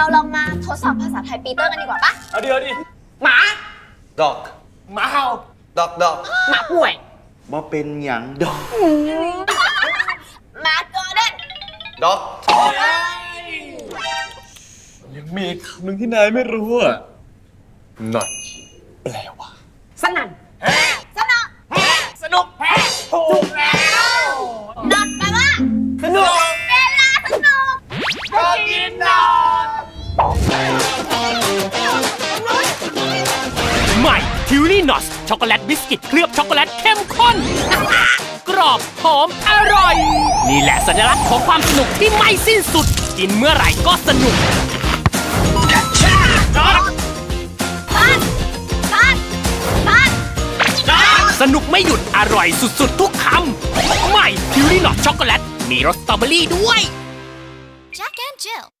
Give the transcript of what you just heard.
เราลองมาทดสอบภาษาไทยปีเตอร์กันดีกว่าปะเอาดิเอาดิหมาดอกหมาเห่าดอกดอกหมาป่วยบ่เป็นหยังดอกมาโกลเด้นดอกยังมีอีกคำหนึ่งที่นายไม่รู้อะ not แปลว่า สนั่นสนุกสนุกแพ้ถูกแล้ว ทิวลี่นอสช็อกโกแลตบิสกิตเคลือบช็อกโกแลตเข้มข้น กรอบหอมอร่อย นี่แหละสัญลักษณ์ของความสนุกที่ไม่สิ้นสุด กินเมื่อไหร่ก็สนุกสนุกไม่หยุดอร่อยสุดๆ ทุกคำใหม่ทิวลี่นอสช็อกโกแลตมีรสสตรอเบอรี่ด้วย Jack and Jill